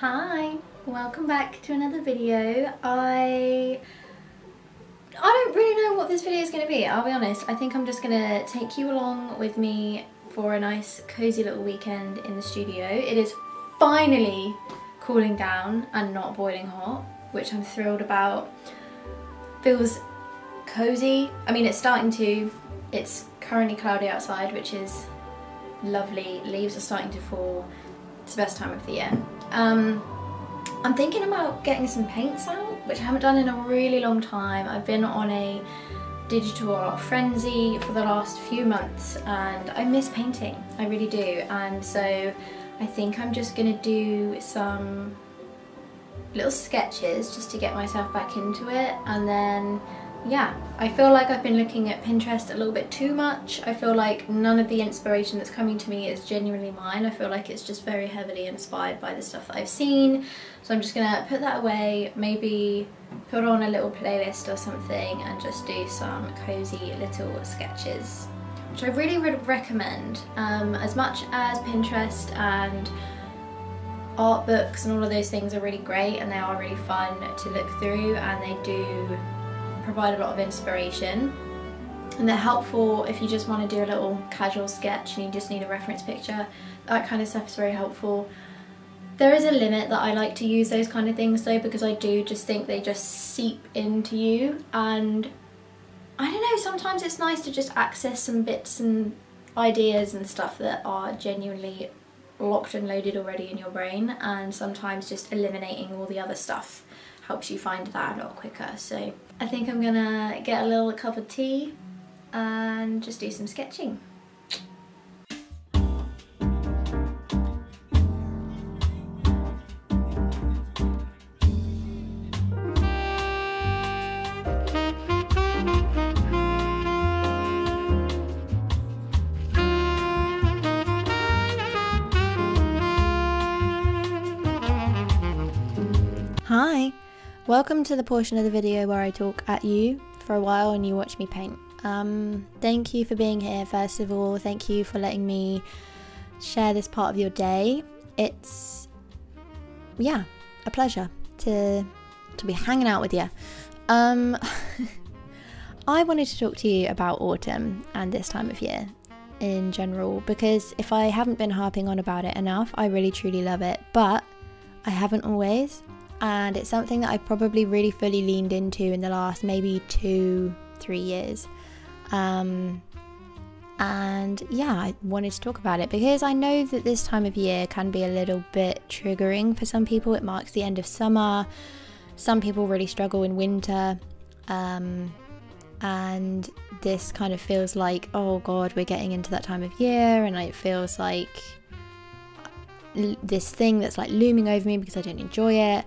Hi, welcome back to another video. I I don't really know what this video is going to be, I'll be honest. I think I'm just going to take you along with me for a nice cozy little weekend in the studio. It is finally cooling down and not boiling hot, which I'm thrilled about. Feels cozy. I mean, it's starting to, it's currently cloudy outside, which is lovely. Leaves are starting to fall. It's the best time of the year. Um, I'm thinking about getting some paints out, which I haven't done in a really long time. I've been on a digital art frenzy for the last few months and I miss painting, I really do. And so I think I'm just gonna do some little sketches just to get myself back into it and then yeah, I feel like I've been looking at Pinterest a little bit too much. I feel like none of the inspiration that's coming to me is genuinely mine. I feel like it's just very heavily inspired by the stuff that I've seen. So I'm just gonna put that away, maybe put on a little playlist or something and just do some cozy little sketches, which I really would recommend. Um, as much as Pinterest and art books and all of those things are really great and they are really fun to look through and they do provide a lot of inspiration and they're helpful if you just want to do a little casual sketch and you just need a reference picture. That kind of stuff is very helpful. There is a limit that I like to use those kind of things though because I do just think they just seep into you and I don't know, sometimes it's nice to just access some bits and ideas and stuff that are genuinely locked and loaded already in your brain and sometimes just eliminating all the other stuff helps you find that a lot quicker. So I think I'm gonna get a little cup of tea and just do some sketching. Welcome to the portion of the video where I talk at you for a while and you watch me paint. Um, thank you for being here first of all, thank you for letting me share this part of your day. It's, yeah, a pleasure to, to be hanging out with you. Um, I wanted to talk to you about autumn and this time of year in general because if I haven't been harping on about it enough, I really truly love it, but I haven't always and it's something that I probably really fully leaned into in the last maybe two, three years. Um, and yeah, I wanted to talk about it because I know that this time of year can be a little bit triggering for some people. It marks the end of summer, some people really struggle in winter. Um, and this kind of feels like, oh god, we're getting into that time of year, and it feels like this thing that's like looming over me because I don't enjoy it.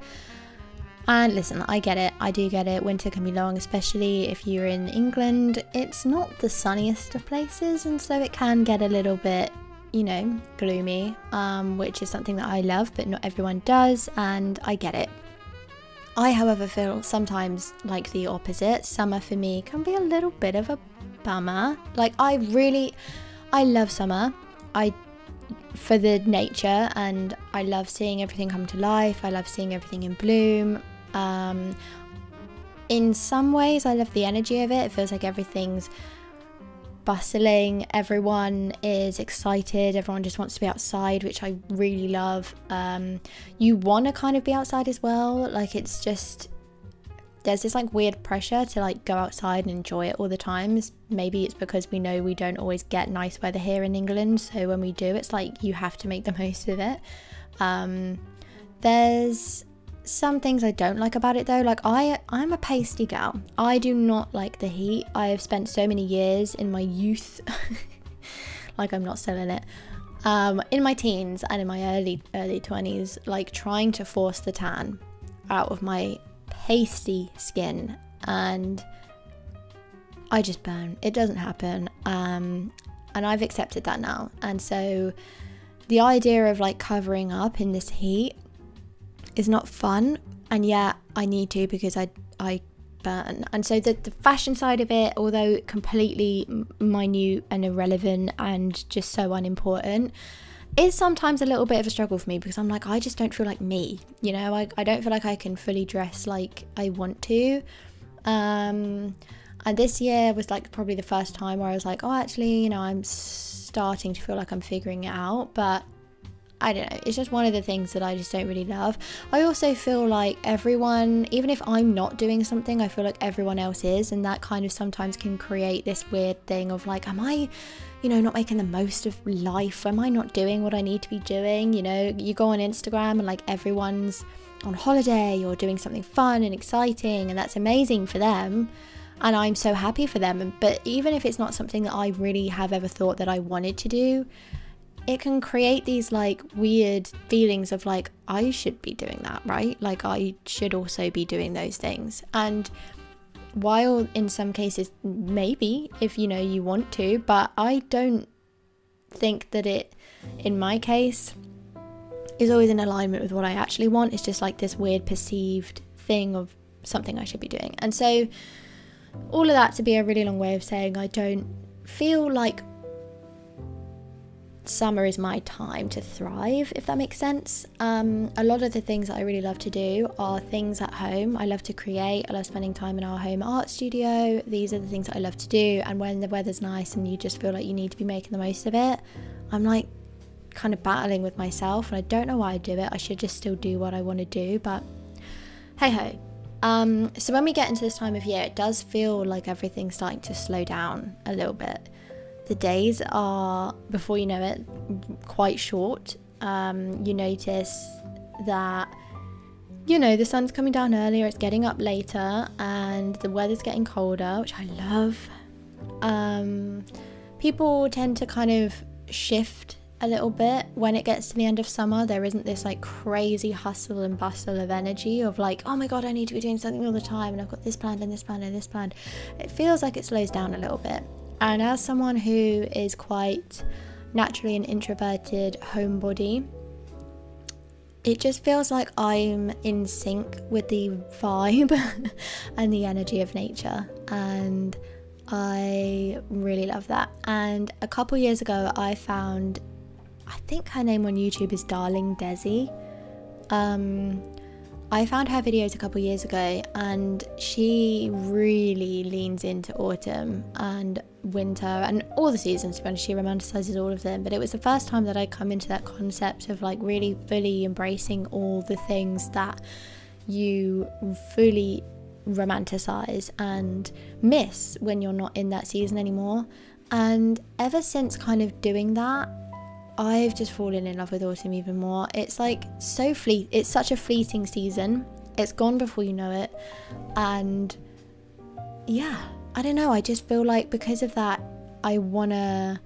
And listen, I get it, I do get it. Winter can be long, especially if you're in England. It's not the sunniest of places, and so it can get a little bit, you know, gloomy, um, which is something that I love, but not everyone does, and I get it. I, however, feel sometimes like the opposite. Summer for me can be a little bit of a bummer. Like, I really, I love summer. I for the nature and I love seeing everything come to life. I love seeing everything in bloom. Um, in some ways, I love the energy of it. It feels like everything's bustling, everyone is excited, everyone just wants to be outside, which I really love. Um, you want to kind of be outside as well, like it's just there's this like weird pressure to like go outside and enjoy it all the times. Maybe it's because we know we don't always get nice weather here in England, so when we do, it's like you have to make the most of it. Um, there's some things I don't like about it though. Like I I'm a pasty gal. I do not like the heat. I have spent so many years in my youth like I'm not selling it. Um, in my teens and in my early early 20s like trying to force the tan out of my pasty skin and I just burn. It doesn't happen. Um, and I've accepted that now. And so the idea of like covering up in this heat is not fun. And yet I need to because I, I burn. And so the, the fashion side of it, although completely minute and irrelevant and just so unimportant, is sometimes a little bit of a struggle for me because I'm like, I just don't feel like me. You know, I, I don't feel like I can fully dress like I want to. Um, and this year was like probably the first time where I was like, oh, actually, you know, I'm starting to feel like I'm figuring it out. But I don't know, it's just one of the things that I just don't really love. I also feel like everyone, even if I'm not doing something, I feel like everyone else is, and that kind of sometimes can create this weird thing of like, am I, you know, not making the most of life? Am I not doing what I need to be doing? You know, you go on Instagram and like everyone's on holiday or doing something fun and exciting, and that's amazing for them. And I'm so happy for them. But even if it's not something that I really have ever thought that I wanted to do, it can create these like weird feelings of like I should be doing that, right? Like I should also be doing those things. And while in some cases maybe if you know you want to, but I don't think that it in my case is always in alignment with what I actually want. It's just like this weird perceived thing of something I should be doing. And so all of that to be a really long way of saying I don't feel like summer is my time to thrive, if that makes sense. Um, a lot of the things that I really love to do are things at home. I love to create, I love spending time in our home art studio. These are the things that I love to do. And when the weather's nice and you just feel like you need to be making the most of it, I'm like kind of battling with myself and I don't know why I do it. I should just still do what I want to do, but hey ho. Um, so when we get into this time of year, it does feel like everything's starting to slow down a little bit. The days are, before you know it, quite short. Um, you notice that, you know, the sun's coming down earlier, it's getting up later, and the weather's getting colder, which I love. Um, people tend to kind of shift a little bit when it gets to the end of summer there isn't this like crazy hustle and bustle of energy of like oh my god i need to be doing something all the time and i've got this planned and this planned and this planned it feels like it slows down a little bit and as someone who is quite naturally an introverted homebody, it just feels like I'm in sync with the vibe and the energy of nature. And I really love that. And a couple years ago, I found, I think her name on YouTube is Darling Desi. Um, I found her videos a couple years ago and she really leans into autumn and winter and all the seasons honest. She romanticizes all of them but it was the first time that I come into that concept of like really fully embracing all the things that you fully romanticize and miss when you're not in that season anymore. And ever since kind of doing that I've just fallen in love with autumn even more. It's like so fleet. It's such a fleeting season. It's gone before you know it, and yeah, I don't know. I just feel like because of that, I wanna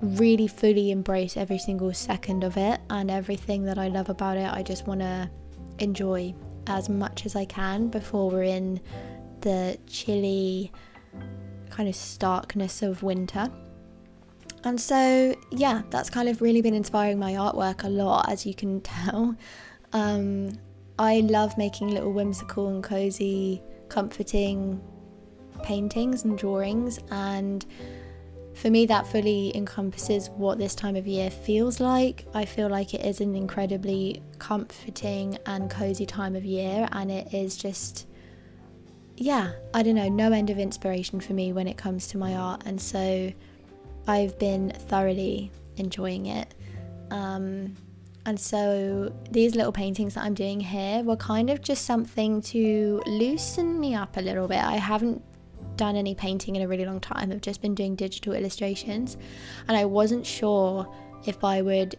really fully embrace every single second of it and everything that I love about it. I just wanna enjoy as much as I can before we're in the chilly kind of starkness of winter. And so, yeah, that's kind of really been inspiring my artwork a lot, as you can tell. Um, I love making little whimsical and cozy, comforting paintings and drawings, and for me, that fully encompasses what this time of year feels like. I feel like it is an incredibly comforting and cozy time of year, and it is just, yeah, I don't know, no end of inspiration for me when it comes to my art, and so I've been thoroughly enjoying it. Um, and so these little paintings that I'm doing here were kind of just something to loosen me up a little bit. I haven't done any painting in a really long time. I've just been doing digital illustrations and I wasn't sure if I would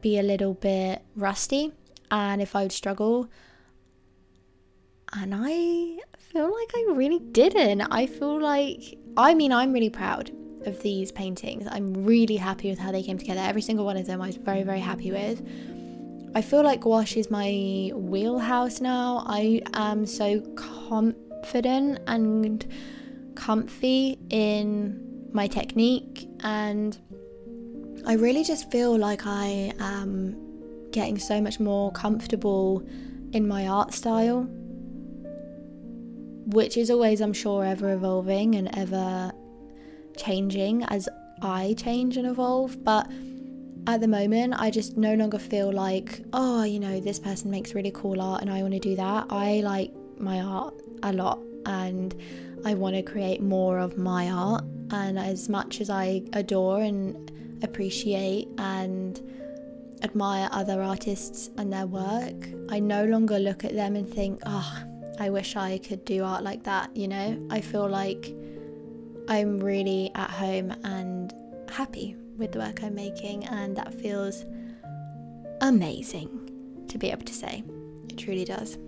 be a little bit rusty and if I would struggle. And I feel like I really didn't. I feel like, I mean, I'm really proud of these paintings. I'm really happy with how they came together. Every single one of them I was very, very happy with. I feel like gouache is my wheelhouse now. I am so confident and comfy in my technique, and I really just feel like I am getting so much more comfortable in my art style, which is always, I'm sure, ever evolving and ever changing as I change and evolve, but at the moment, I just no longer feel like, oh, you know, this person makes really cool art and I want to do that. I like my art a lot and I want to create more of my art. And as much as I adore and appreciate and admire other artists and their work, I no longer look at them and think, oh, I wish I could do art like that, you know? I feel like I'm really at home and happy with the work I'm making, and that feels amazing to be able to say. It truly does.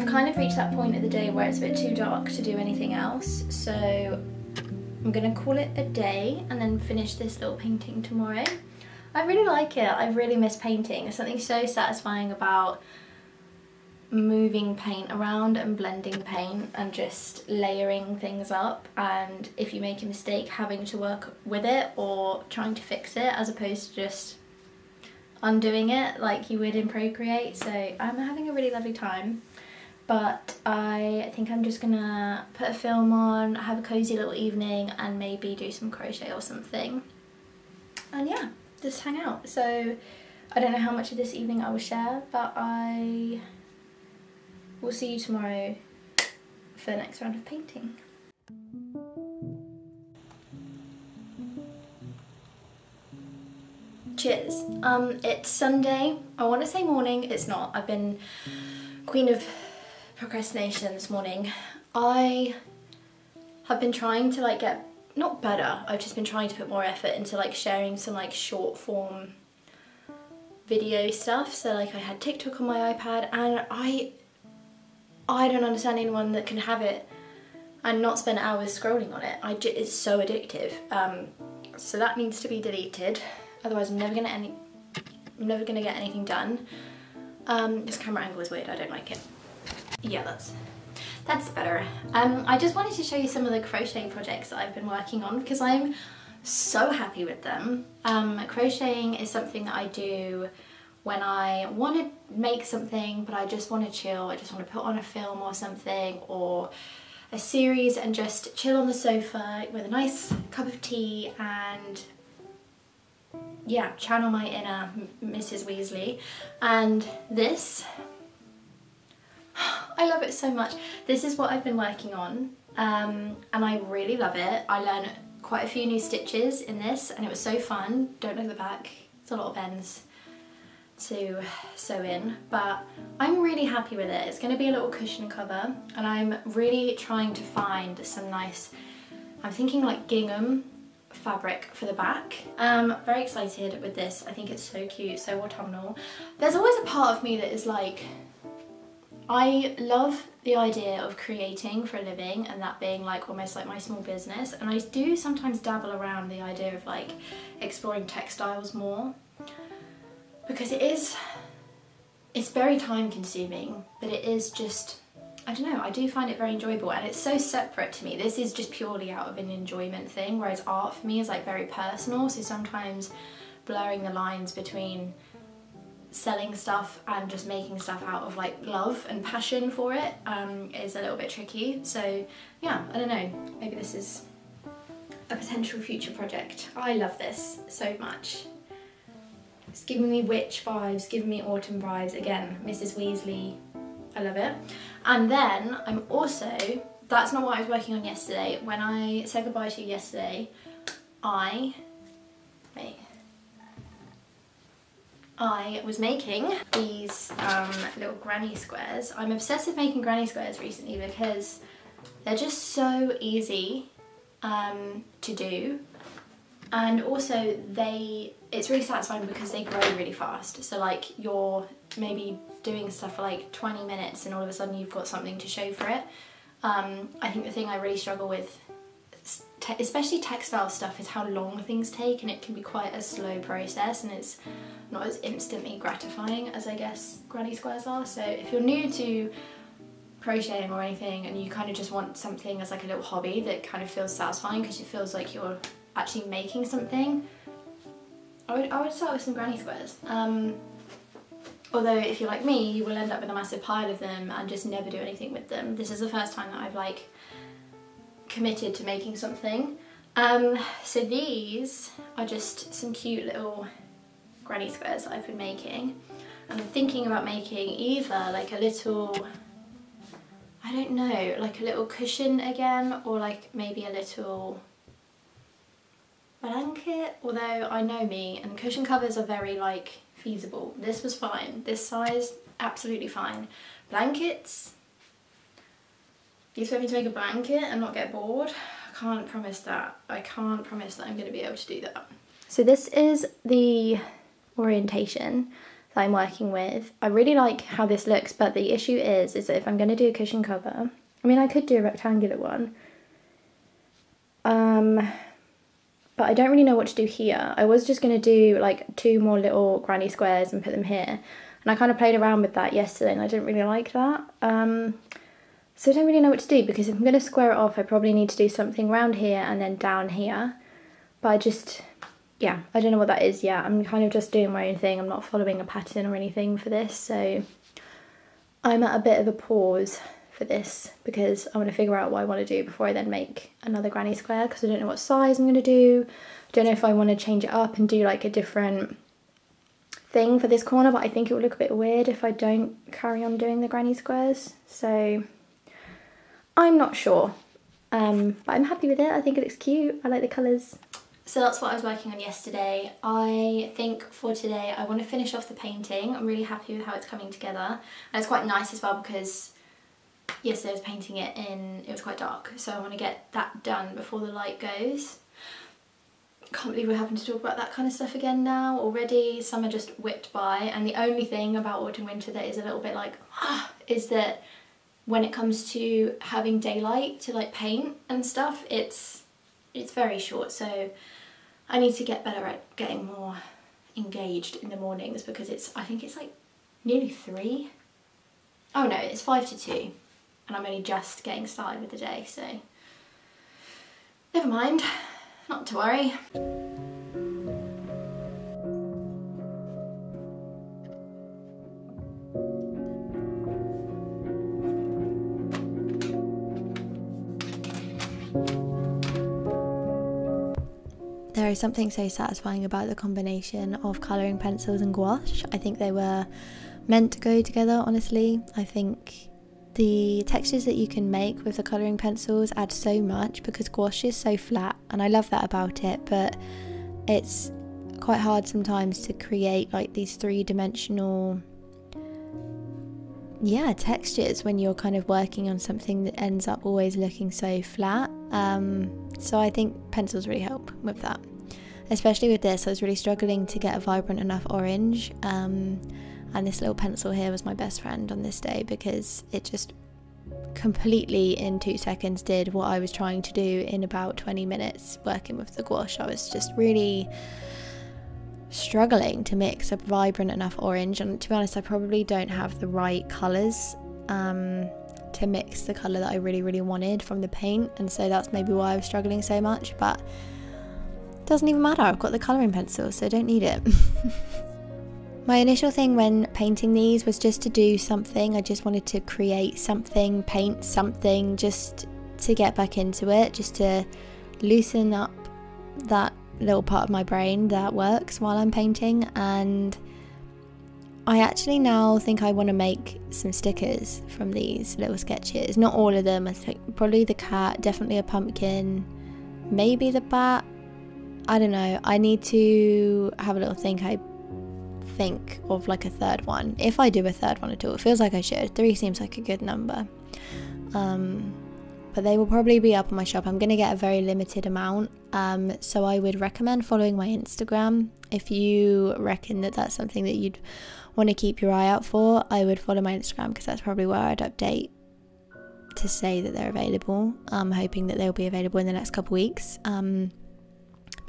I've kind of reached that point of the day where it's a bit too dark to do anything else, so I'm gonna call it a day and then finish this little painting tomorrow. I really like it. I really miss painting. There's something so satisfying about moving paint around and blending paint and just layering things up and if you make a mistake having to work with it or trying to fix it as opposed to just undoing it like you would in Procreate. So I'm having a really lovely time. But I think I'm just gonna put a film on, have a cozy little evening and maybe do some crochet or something. And yeah, just hang out. So I don't know how much of this evening I will share, but I will see you tomorrow for the next round of painting. Cheers. Um, it's Sunday. I want to say morning. It's not. I've been queen of procrastination this morning. I have been trying to like get, not better, I've just been trying to put more effort into like sharing some like short form video stuff. So like I had TikTok on my iPad and I, I don't understand anyone that can have it and not spend hours scrolling on it. I it's so addictive. Um, so that needs to be deleted. Otherwise I'm never gonna any I'm never gonna get anything done. Um, this camera angle is weird, I don't like it. Yeah, that's that's better. Um, I just wanted to show you some of the crochet projects that I've been working on because I'm so happy with them. Um, crocheting is something that I do when I want to make something but I just want to chill, I just want to put on a film or something or a series and just chill on the sofa with a nice cup of tea and yeah, channel my inner Mrs. Weasley. And this, I love it so much. This is what I've been working on um, and I really love it. I learned quite a few new stitches in this and it was so fun. Don't at the back, it's a lot of ends to sew in but I'm really happy with it. It's going to be a little cushion cover and I'm really trying to find some nice, I'm thinking like gingham fabric for the back. Um, very excited with this. I think it's so cute, so autumnal. There's always a part of me that is like, I love the idea of creating for a living and that being like almost like my small business and I do sometimes dabble around the idea of like exploring textiles more because it is, it's very time consuming but it is just I don't know, I do find it very enjoyable and it's so separate to me. This is just purely out of an enjoyment thing, whereas art for me is like very personal. So sometimes blurring the lines between selling stuff and just making stuff out of like love and passion for it um, is a little bit tricky. So yeah, I don't know, maybe this is a potential future project. I love this so much. It's giving me witch vibes, giving me autumn vibes. Again, Mrs. Weasley, I love it. And then I'm also, that's not what I was working on yesterday. When I said goodbye to you yesterday, I, wait, I was making these um, little granny squares. I'm obsessed with making granny squares recently because they're just so easy um, to do. And also they it's really satisfying because they grow really fast. So like you're maybe doing stuff for like 20 minutes and all of a sudden you've got something to show for it. Um, I think the thing I really struggle with te especially textile stuff is how long things take and it can be quite a slow process and it's not as instantly gratifying as I guess granny squares are. So if you're new to crocheting or anything and you kind of just want something as like a little hobby that kind of feels satisfying because it feels like you're actually making something, I would, I would start with some granny squares. Um, although if you're like me, you will end up with a massive pile of them and just never do anything with them. This is the first time that I've like committed to making something. Um, so these are just some cute little granny squares that I've been making. I'm thinking about making either like a little, I don't know, like a little cushion again or like maybe a little blanket, although I know me and cushion covers are very like feasible. This was fine, this size, absolutely fine. Blankets, you expect me to make a blanket and not get bored? I can't promise that. I can't promise that I'm going to be able to do that. So this is the orientation that I'm working with. I really like how this looks, but the issue is, is that if I'm going to do a cushion cover, I mean, I could do a rectangular one, um, but I don't really know what to do here. I was just going to do like two more little granny squares and put them here. And I kind of played around with that yesterday and I didn't really like that. Um, so I don't really know what to do because if I'm going to square it off, I probably need to do something around here and then down here. But I just, yeah, I don't know what that is yet. I'm kind of just doing my own thing. I'm not following a pattern or anything for this. So I'm at a bit of a pause for this because I want to figure out what I want to do before I then make another granny square because I don't know what size I'm going to do. I don't know if I want to change it up and do like a different thing for this corner, but I think it would look a bit weird if I don't carry on doing the granny squares. So I'm not sure, um, but I'm happy with it. I think it looks cute. I like the colours. So that's what I was working on yesterday. I think for today I want to finish off the painting. I'm really happy with how it's coming together. And it's quite nice as well because yesterday I was painting it in, it was quite dark. So I want to get that done before the light goes. Can't believe we're having to talk about that kind of stuff again now already. Summer just whipped by and the only thing about autumn winter that is a little bit like, ah, is that when it comes to having daylight to like paint and stuff, it's it's very short. So I need to get better at getting more engaged in the mornings because it's, I think it's like nearly three. Oh no, it's five to two and I'm only just getting started with the day, so never mind, not to worry. Something so satisfying about the combination of colouring pencils and gouache. I think they were meant to go together, honestly. I think the textures that you can make with the colouring pencils add so much because gouache is so flat, and I love that about it, but it's quite hard sometimes to create like these three dimensional yeah textures when you're kind of working on something that ends up always looking so flat um, so i think pencils really help with that especially with this I was really struggling to get a vibrant enough orange um, and this little pencil here was my best friend on this day because it just completely in two seconds did what I was trying to do in about 20 minutes working with the gouache. I was just really struggling to mix a vibrant enough orange and to be honest I probably don't have the right colours um, to mix the colour that I really really wanted from the paint and so that's maybe why I was struggling so much but doesn't even matter, I've got the colouring pencil, so I don't need it. My initial thing when painting these was just to do something. I just wanted to create something, paint something, just to get back into it, just to loosen up that little part of my brain that works while I'm painting and I actually now think I want to make some stickers from these little sketches. Not all of them, I think probably the cat, definitely a pumpkin, maybe the bat. I don't know. I need to have a little think. I think of like a third one. If I do a third one at all, it feels like I should. Three seems like a good number. Um, but they will probably be up on my shop. I'm going to get a very limited amount. Um, so I would recommend following my Instagram. If you reckon that that's something that you'd want to keep your eye out for, I would follow my Instagram because that's probably where I'd update to say that they're available. I'm hoping that they'll be available in the next couple weeks. Um,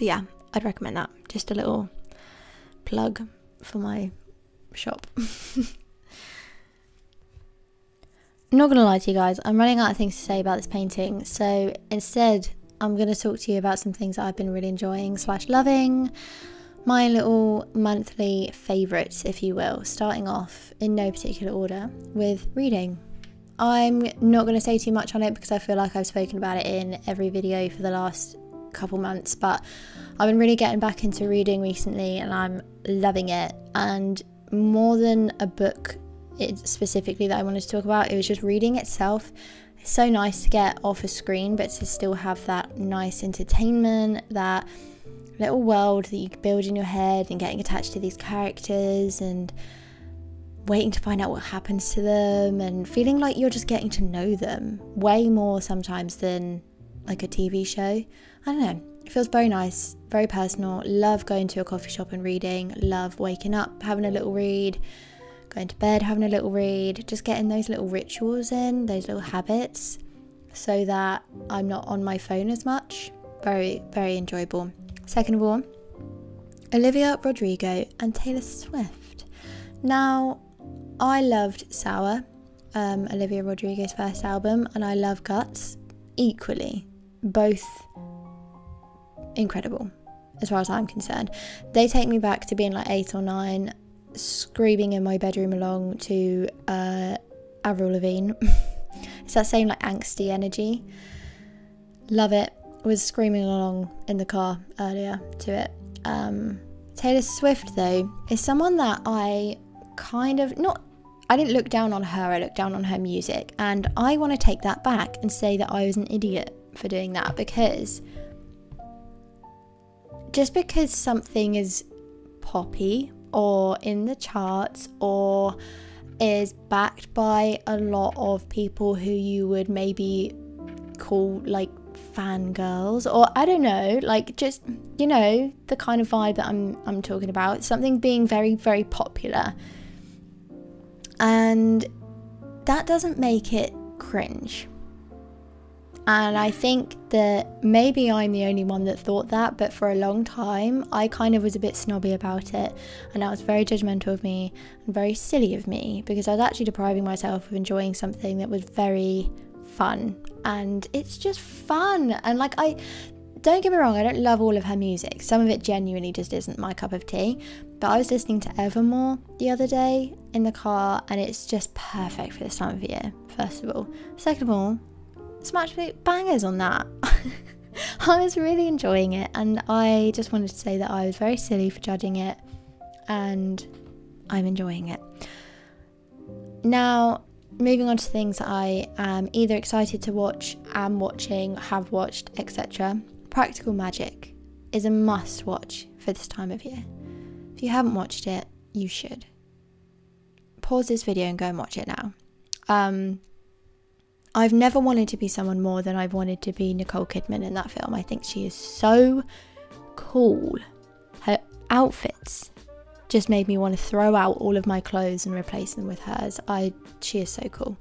but yeah, I'd recommend that. Just a little plug for my shop. not gonna lie to you guys, I'm running out of things to say about this painting, so instead, I'm gonna talk to you about some things that I've been really enjoying slash loving. My little monthly favourites, if you will, starting off in no particular order with reading. I'm not going to say too much on it because I feel like I've spoken about it in every video for the last couple months, but I've been really getting back into reading recently and I'm loving it. And more than a book specifically that I wanted to talk about. It was just reading itself. It's so nice to get off a screen, but to still have that nice entertainment, that little world that you build in your head, and getting attached to these characters and waiting to find out what happens to them, and feeling like you're just getting to know them way more sometimes than like a TV show. I don't know. It feels very nice, very personal. Love going to a coffee shop and reading. Love waking up, having a little read going to bed, having a little read, just getting those little rituals in, those little habits, so that I'm not on my phone as much. Very, very enjoyable. Second of all, Olivia Rodrigo and Taylor Swift. Now, I loved Sour, um, Olivia Rodrigo's first album, and I love Guts equally. Both incredible as far as I'm concerned. They take me back to being like eight or nine screaming in my bedroom along to uh, Avril Lavigne. it's that same like angsty energy. Love it. Was screaming along in the car earlier to it. Um, Taylor Swift though is someone that I kind of not. I didn't look down on her. I looked down on her music, and I want to take that back and say that I was an idiot for doing that because just because something is poppy or in the charts or is backed by a lot of people who you would maybe call like fangirls or I don't know, like just you know, the kind of vibe that I'm I'm talking about. Something being very, very popular. And that doesn't make it cringe. And I think that maybe I'm the only one that thought that, but for a long time, I kind of was a bit snobby about it. And that was very judgmental of me and very silly of me because I was actually depriving myself of enjoying something that was very fun. And it's just fun. And like, I don't get me wrong, I don't love all of her music. Some of it genuinely just isn't my cup of tea. But I was listening to Evermore the other day in the car, and it's just perfect for this time of year, first of all. Second of all, some absolute bangers on that. I was really enjoying it, and I just wanted to say that I was very silly for judging it, and I'm enjoying it. Now, moving on to things that I am either excited to watch, am watching, have watched, etc. Practical Magic is a must watch for this time of year. If you haven't watched it, you should. Pause this video and go and watch it now. Um, I've never wanted to be someone more than I've wanted to be Nicole Kidman in that film. I think she is so cool. Her outfits just made me want to throw out all of my clothes and replace them with hers. I she is so cool.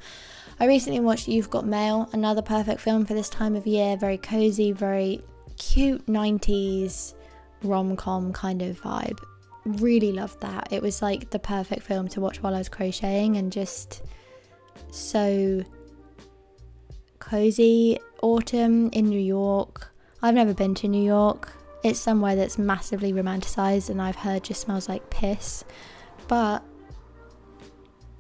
I recently watched You've Got Mail, another perfect film for this time of year, very cozy, very cute 90s rom-com kind of vibe. Really loved that. It was like the perfect film to watch while I was crocheting and just so cozy autumn in New York. I've never been to New York. It's somewhere that's massively romanticized and I've heard just smells like piss. But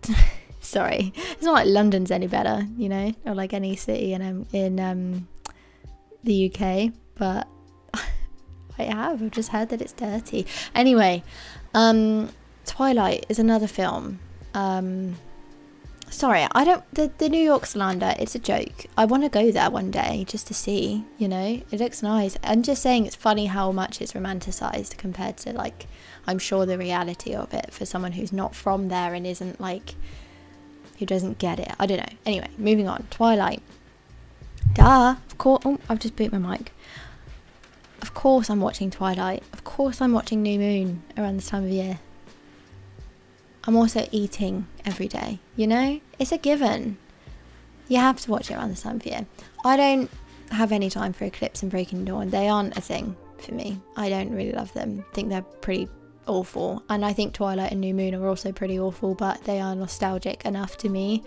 sorry, it's not like London's any better, you know, or like any city in um, in um, the UK. But I have. I've just heard that it's dirty. Anyway, um, Twilight is another film. Um, sorry, I don't. The, the New York Slander, it's a joke. I want to go there one day just to see, you know, it looks nice. I'm just saying it's funny how much it's romanticized compared to, like, I'm sure the reality of it for someone who's not from there and isn't, like, who doesn't get it. I don't know. Anyway, moving on. Twilight. Duh. Of course. Oh, I've just boot my mic. Of course I'm watching Twilight. Of course I'm watching New Moon around this time of year. I'm also eating every day, you know? It's a given. You have to watch it around this time of year. I don't have any time for Eclipse and Breaking Dawn. They aren't a thing for me. I don't really love them. I think they're pretty awful. And I think Twilight and New Moon are also pretty awful, but they are nostalgic enough to me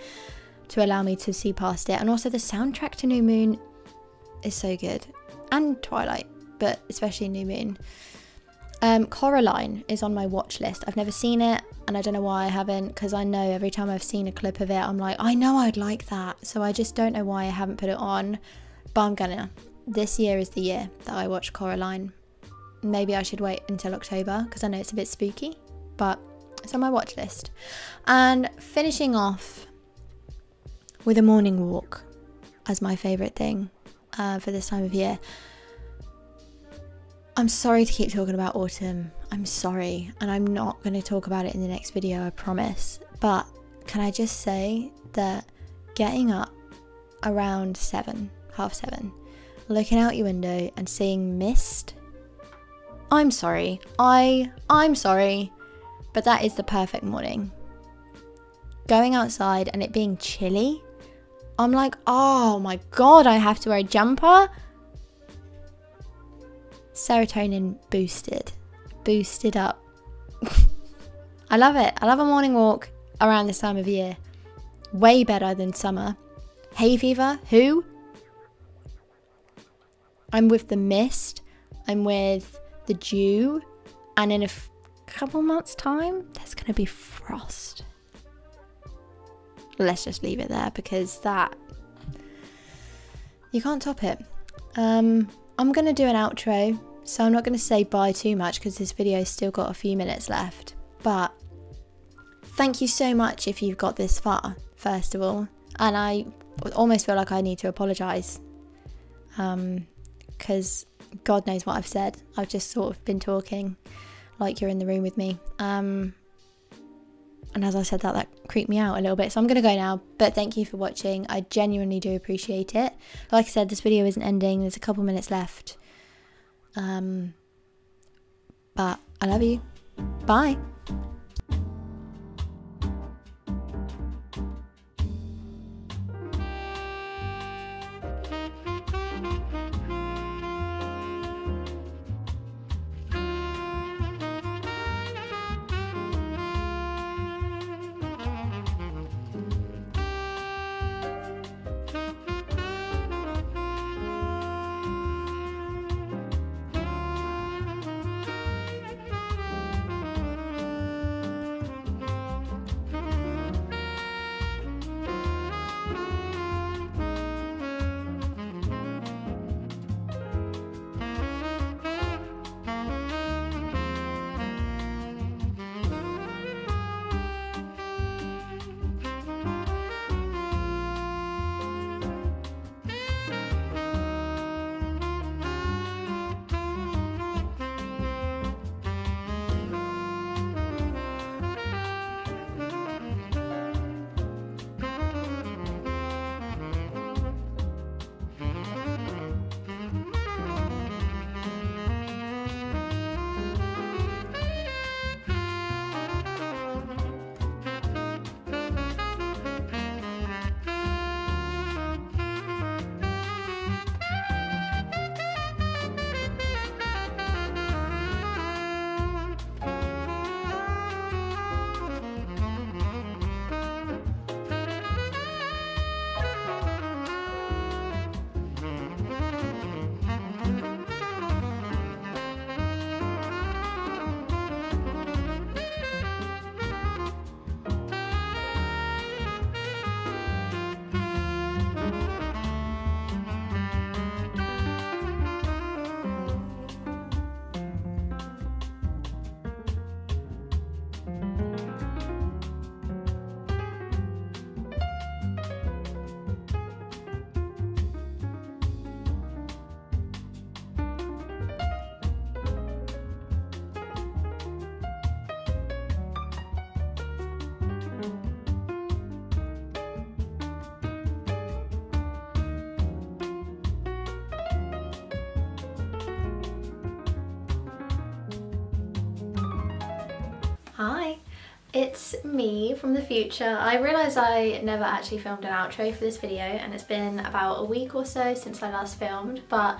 to allow me to see past it. And also the soundtrack to New Moon is so good. And Twilight, but especially New Moon. Um, Coraline is on my watch list. I've never seen it, and I don't know why I haven't, because I know every time I've seen a clip of it, I'm like, I know I'd like that. So I just don't know why I haven't put it on, but I'm gonna. This year is the year that I watch Coraline. Maybe I should wait until October, because I know it's a bit spooky, but it's on my watch list. And finishing off with a morning walk as my favourite thing uh, for this time of year. I'm sorry to keep talking about autumn. I'm sorry. And I'm not going to talk about it in the next video, I promise. But can I just say that getting up around seven, half seven, looking out your window and seeing mist. I'm sorry. I I'm sorry. But that is the perfect morning. Going outside and it being chilly. I'm like, oh my god, I have to wear a jumper serotonin boosted, boosted up. I love it. I love a morning walk around this time of year. Way better than summer. Hay fever, who? I'm with the mist, I'm with the dew, and in a couple months' time, there's going to be frost. Let's just leave it there because that. You can't top it. Um, I'm going to do an outro, so I'm not going to say bye too much because this video's still got a few minutes left. But thank you so much if you've got this far, first of all. And I almost feel like I need to apologise because um, God knows what I've said. I've just sort of been talking like you're in the room with me. Um, and as I said that, that creeped me out a little bit. So I'm going to go now. But thank you for watching. I genuinely do appreciate it. Like I said, this video isn't ending. There's a couple minutes left. Um, but I love you. Bye. Hi, it's me from the future. I realised I never actually filmed an outro for this video and it's been about a week or so since I last filmed but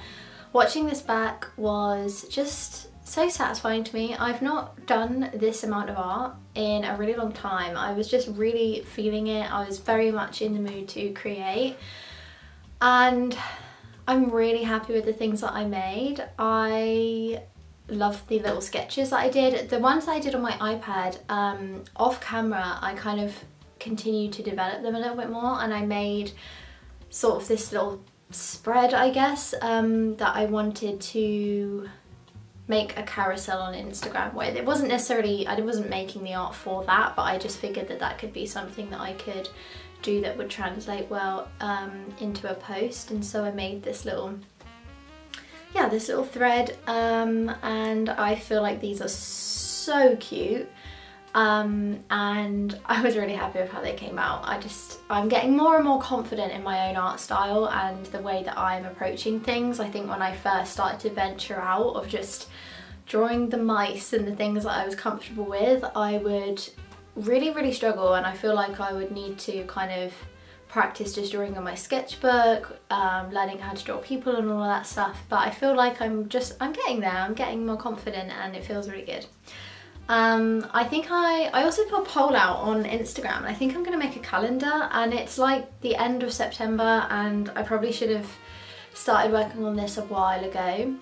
watching this back was just so satisfying to me. I've not done this amount of art in a really long time. I was just really feeling it. I was very much in the mood to create and I'm really happy with the things that I made. I love the little sketches that I did. The ones I did on my iPad, um, off camera, I kind of continued to develop them a little bit more and I made sort of this little spread, I guess, um, that I wanted to make a carousel on Instagram with. It wasn't necessarily, I wasn't making the art for that, but I just figured that that could be something that I could do that would translate well um, into a post. And so I made this little yeah, this little thread um, and I feel like these are so cute um, and I was really happy with how they came out. I just, I'm getting more and more confident in my own art style and the way that I'm approaching things. I think when I first started to venture out of just drawing the mice and the things that I was comfortable with, I would really, really struggle and I feel like I would need to kind of practice just drawing on my sketchbook, um, learning how to draw people and all that stuff. But I feel like I'm just, I'm getting there, I'm getting more confident and it feels really good. Um, I think I, I also put a poll out on Instagram. I think I'm going to make a calendar and it's like the end of September and I probably should have started working on this a while ago.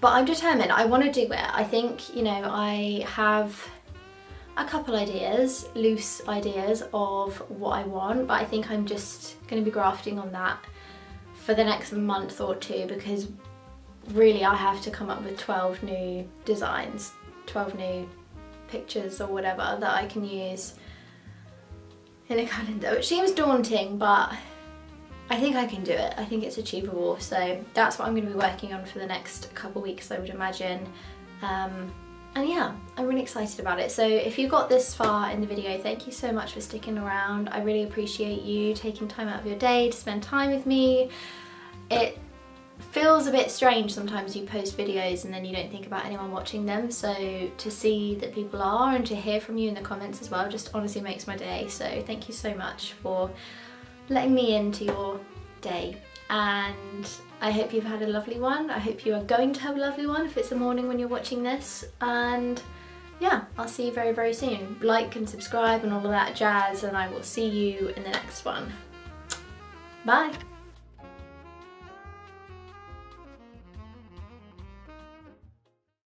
But I'm determined, I want to do it. I think, you know, I have a couple ideas, loose ideas of what I want, but I think I'm just going to be grafting on that for the next month or two because really I have to come up with 12 new designs, 12 new pictures or whatever that I can use in a calendar, which seems daunting, but I think I can do it. I think it's achievable. So that's what I'm going to be working on for the next couple weeks, I would imagine. Um, and yeah, I'm really excited about it. So if you got this far in the video, thank you so much for sticking around. I really appreciate you taking time out of your day to spend time with me. It feels a bit strange sometimes you post videos and then you don't think about anyone watching them so to see that people are and to hear from you in the comments as well just honestly makes my day so thank you so much for letting me into your day and I hope you've had a lovely one. I hope you are going to have a lovely one if it's the morning when you're watching this and yeah, I'll see you very, very soon. Like and subscribe and all of that jazz and I will see you in the next one. Bye!